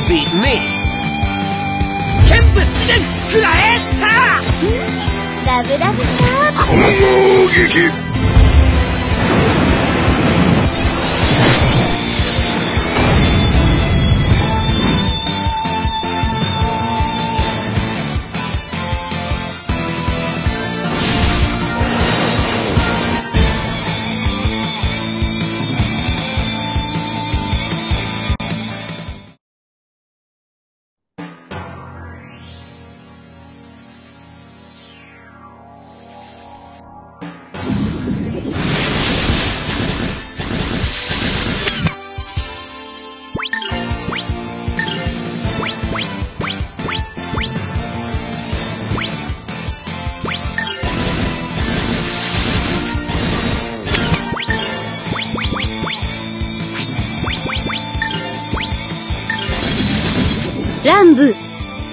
to beat me.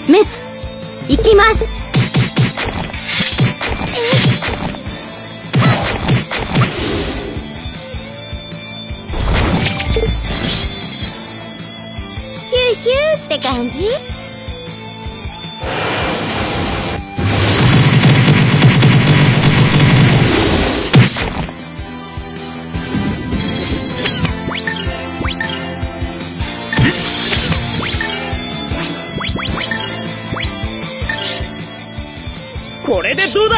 滅行きます。ヒューヒューって感じ？これでどうだ？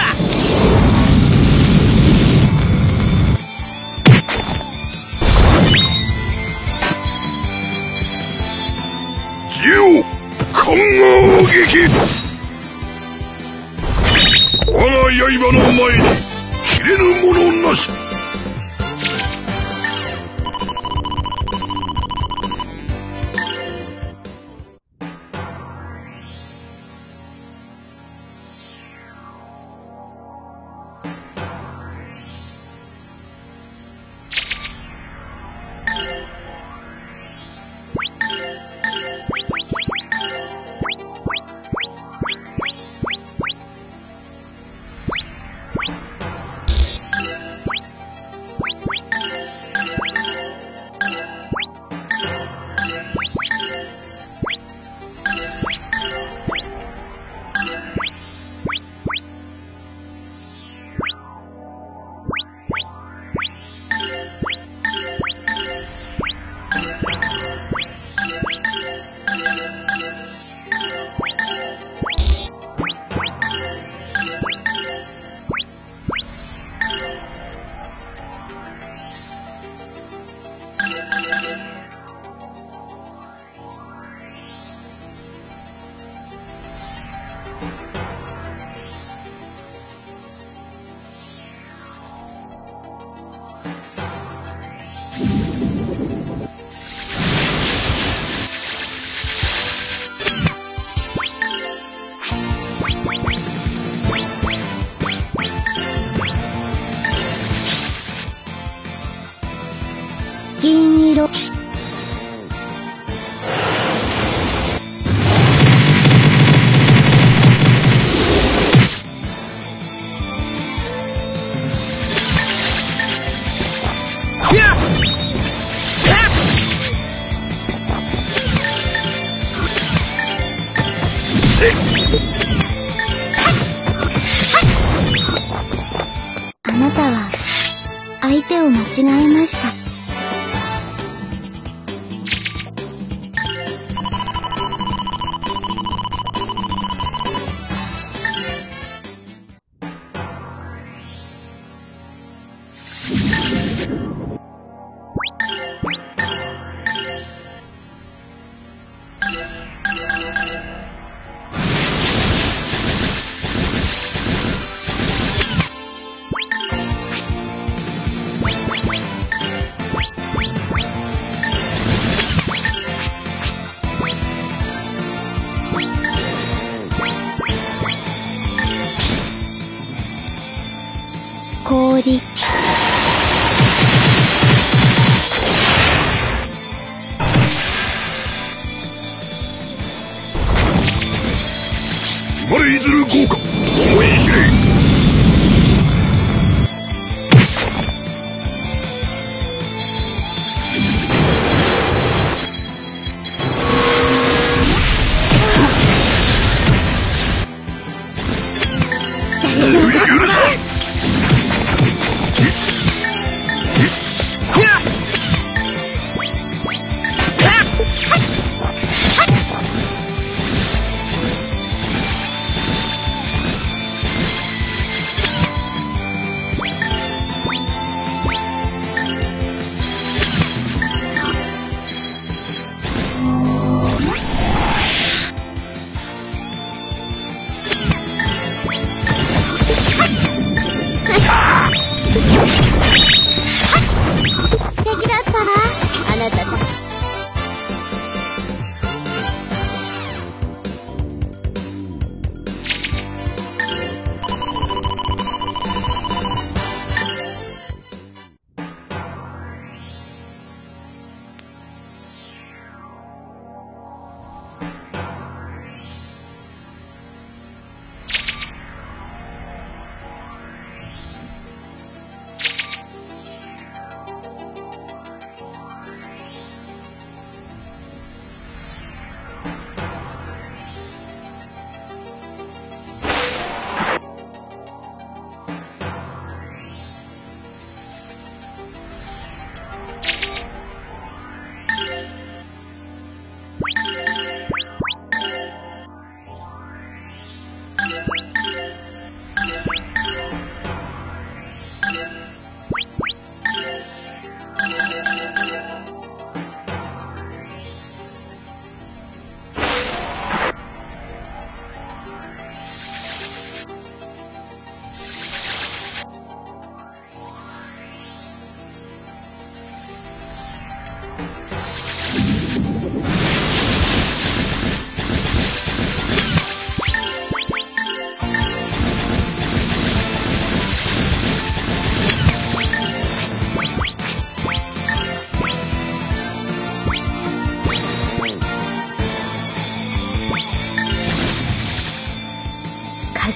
ジオ混合撃我が刃の前に切れぬものなし。氷舞鶴豪華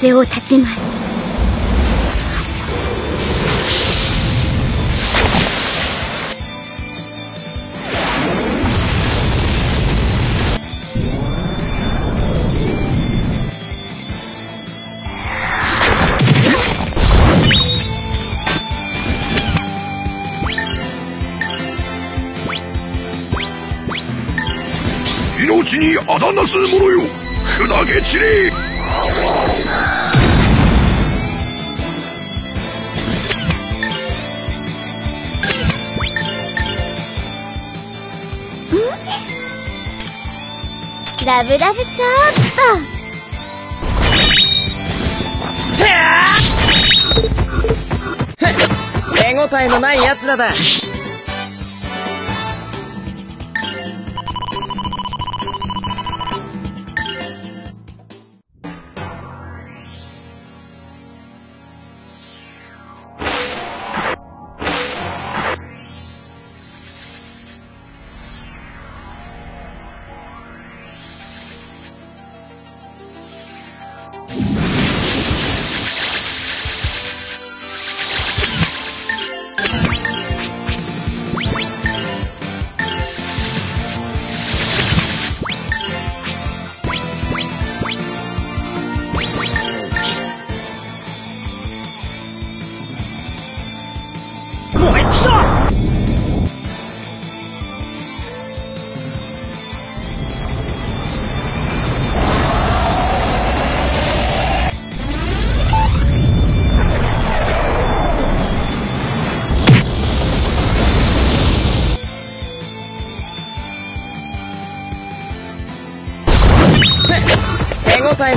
風を断ちます。命にあだなす者よ。砕け散れラブラブショット。手応えのない奴らだ。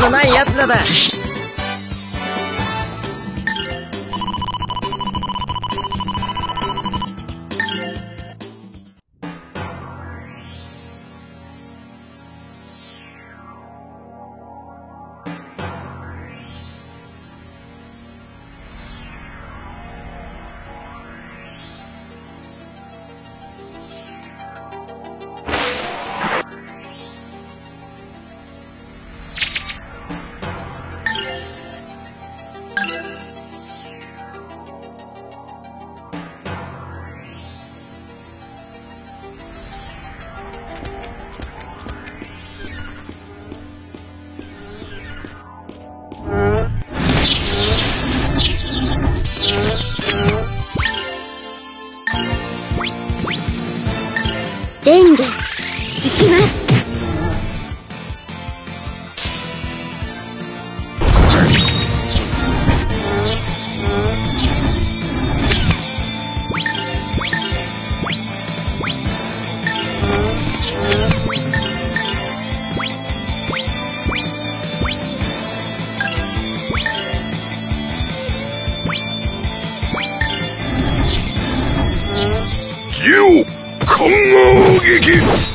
のない奴らだ。begins!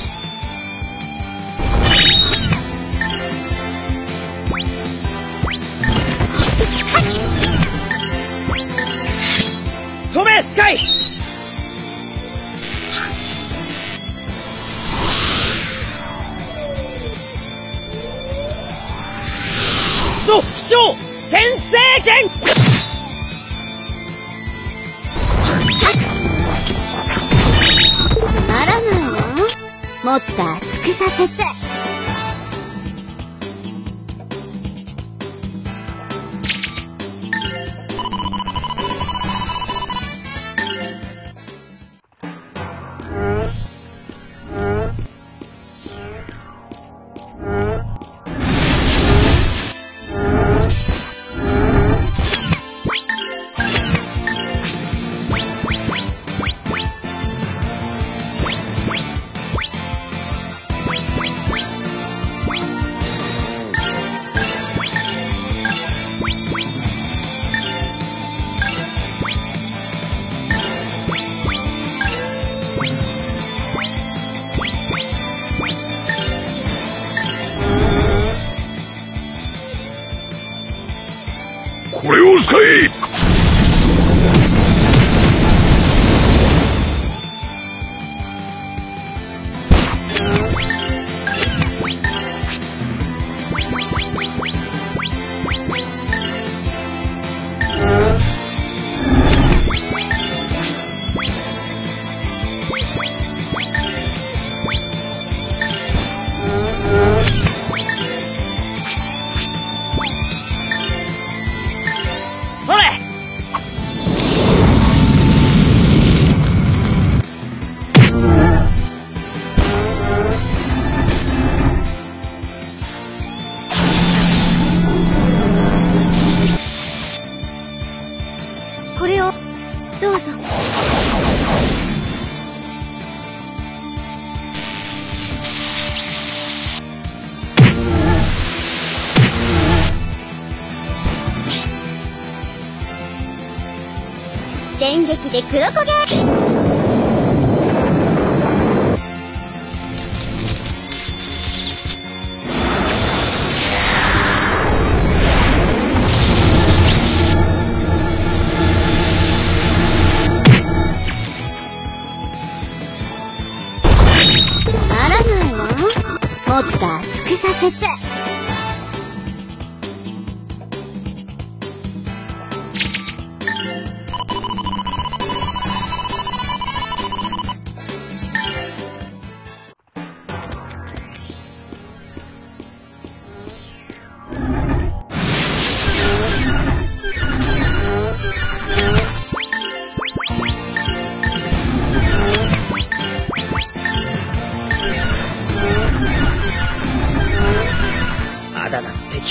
電撃で黒焦げ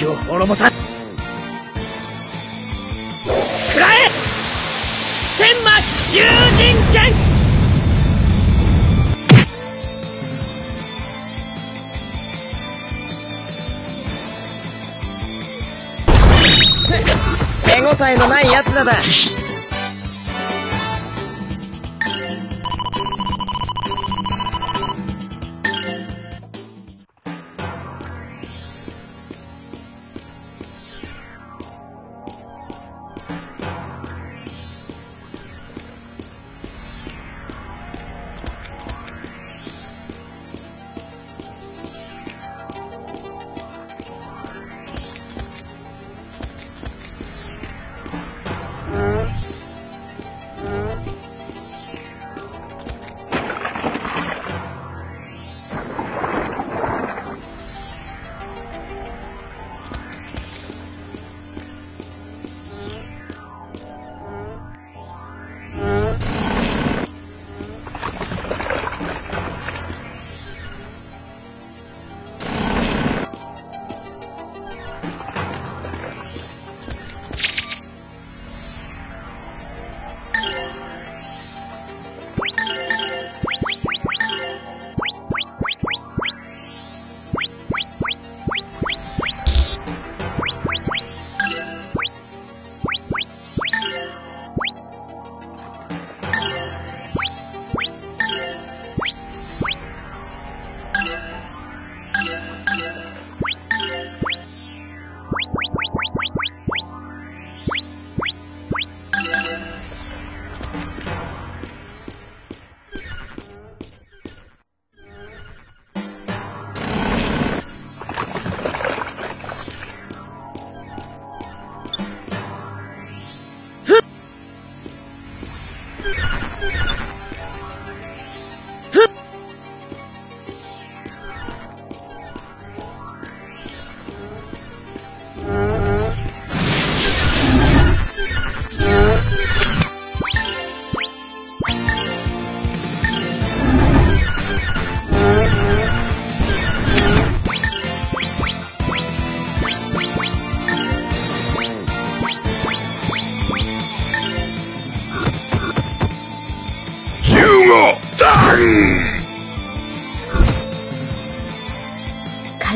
を滅ぼさらえ!天魔囚人剣手応えのない奴らだ。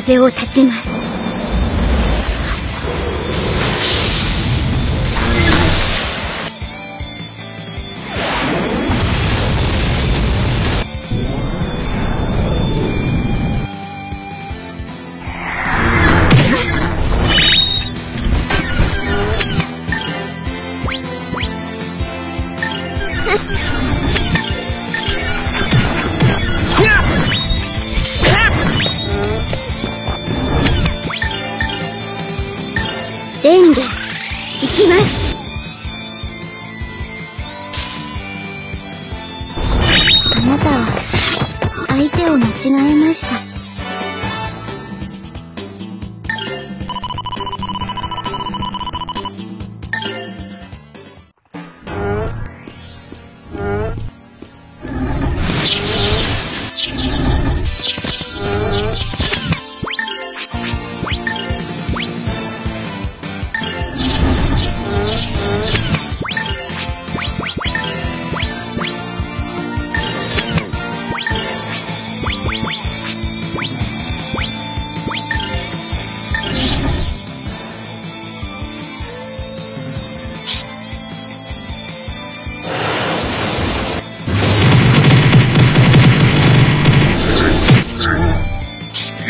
風を断ちます。手を間違えました。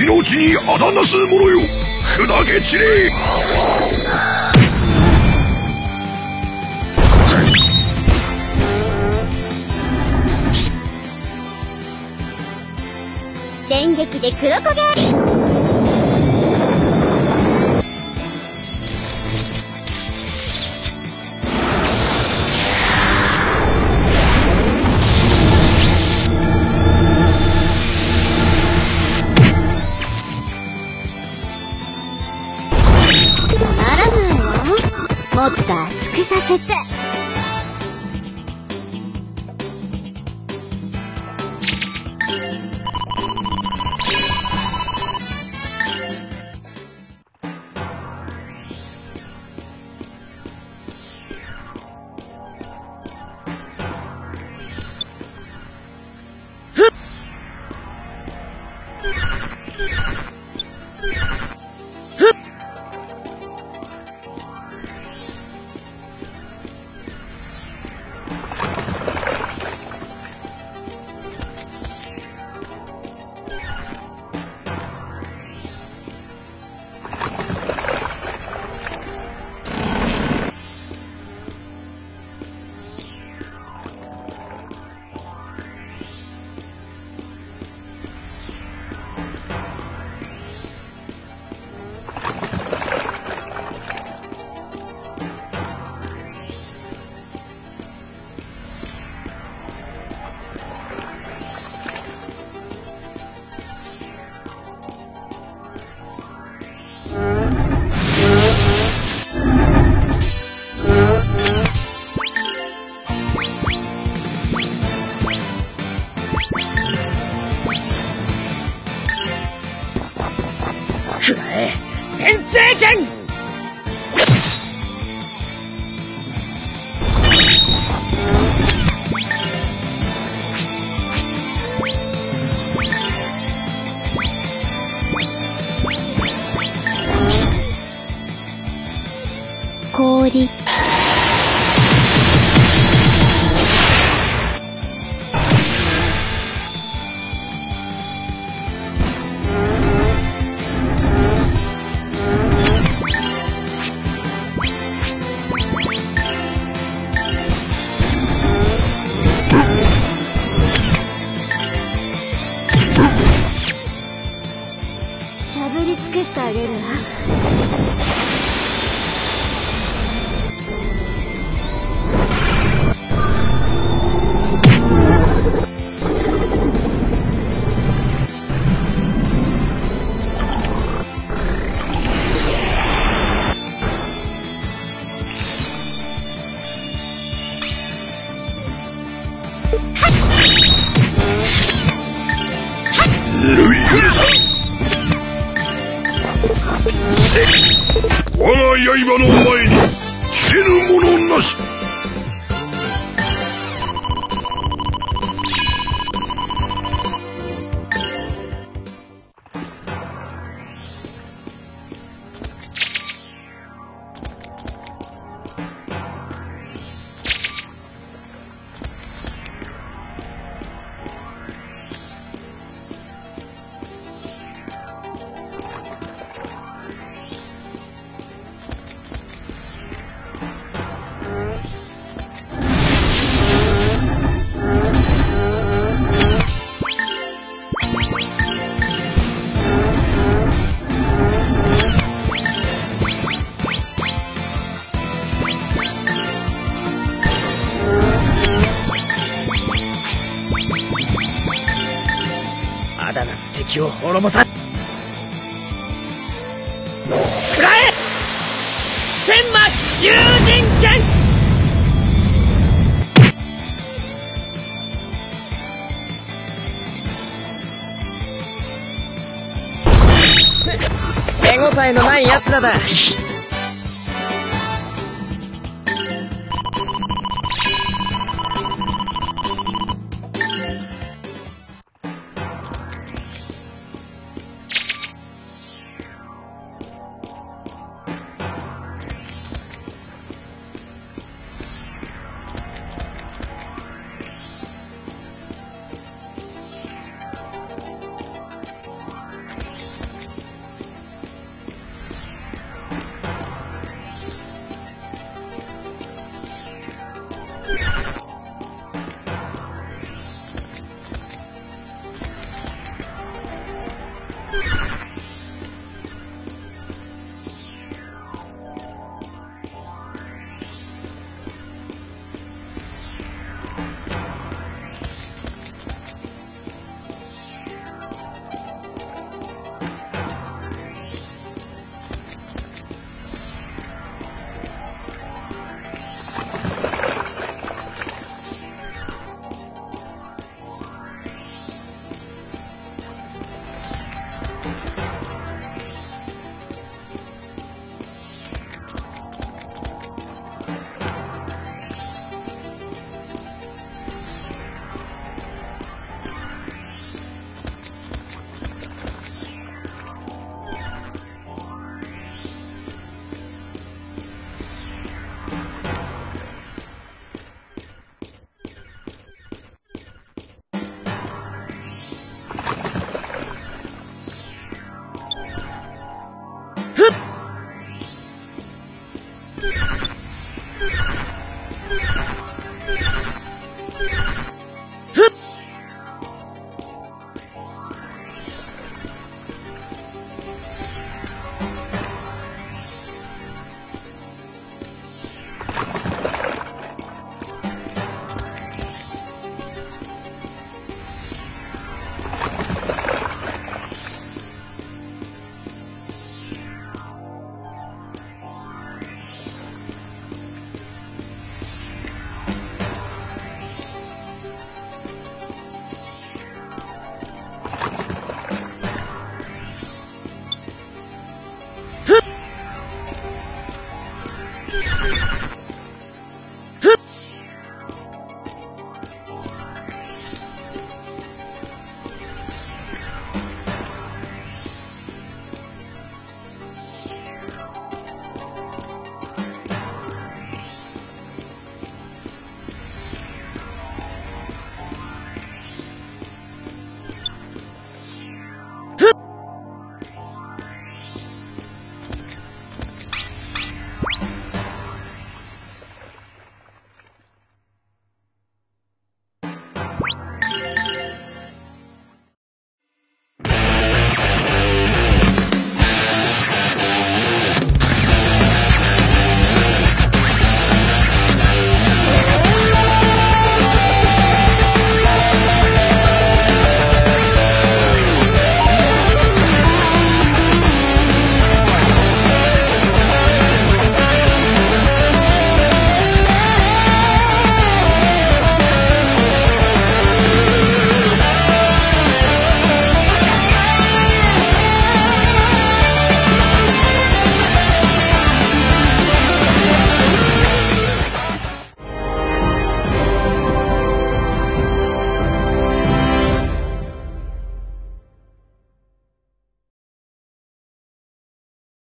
命にあだなす者よ。砕け散れ。電撃で黒焦げ。熱くさせて。魔囚人剣手応えのない奴らだ。